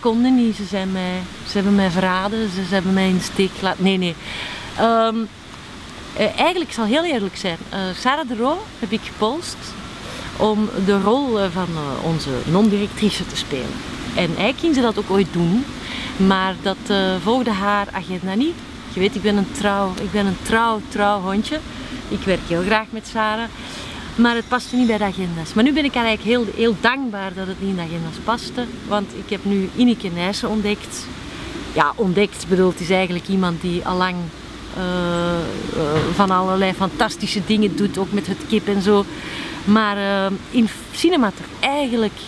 konden niet. Ze, zijn mij, ze hebben mij verraden, ze, ze hebben mij in steek gelaten. Nee, nee. Ehm, eh, eigenlijk, zal heel eerlijk zijn, eh, Sarah de Roo heb ik gepolst om de rol eh, van onze non-directrice te spelen. En eigenlijk ging ze dat ook ooit doen, maar dat volgde haar agenda niet. Je weet, ik ben een trouw, ik ben een trouw, trouw hondje. Ik werk heel graag met Sarah, maar het paste niet bij de agenda's. Maar nu ben ik eigenlijk heel, heel dankbaar dat het niet in de agenda's paste, want ik heb nu Ineke Nijssen ontdekt. Ja, ontdekt bedoelt, het is eigenlijk iemand die allang eh, eh, van allerlei fantastische dingen doet, ook met het kip en zo. Maar eh, in cinema toch eigenlijk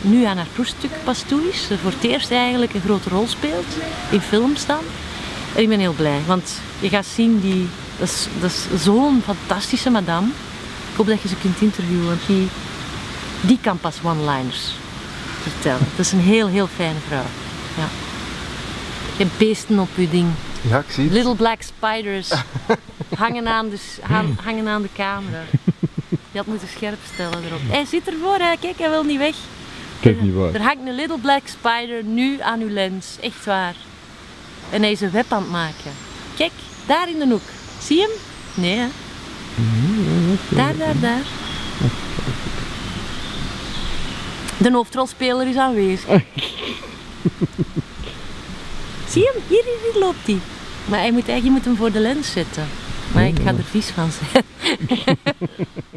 nu aan haar proefstuk pas toe is. Ze voor het eerst eigenlijk een grote rol speelt in films dan. En ik ben heel blij, want je gaat zien, die, dat is, dat is zo'n fantastische madame. Ik hoop dat je ze kunt interviewen, want die, die kan pas one-liners vertellen. Dat is een heel, heel fijne vrouw. Ja. Je hebt beesten op je ding. Ja, ik zie het. Little black spiders hangen aan de, hangen aan de camera. Je had moeten scherp stellen erop. Hij zit ervoor, hè. kijk, hij wil niet weg. Kijk niet waar. Er hangt een little black spider nu aan uw lens, echt waar. En hij is een web aan het maken. Kijk, daar in de hoek. Zie je hem? Nee, hè? Daar, daar, daar. De hoofdrolspeler is aanwezig. Zie hem? Hier, hier, hier loopt hij. Maar hij moet, eigenlijk- je moet hem voor de lens zetten. Maar ik ga er vies van zijn.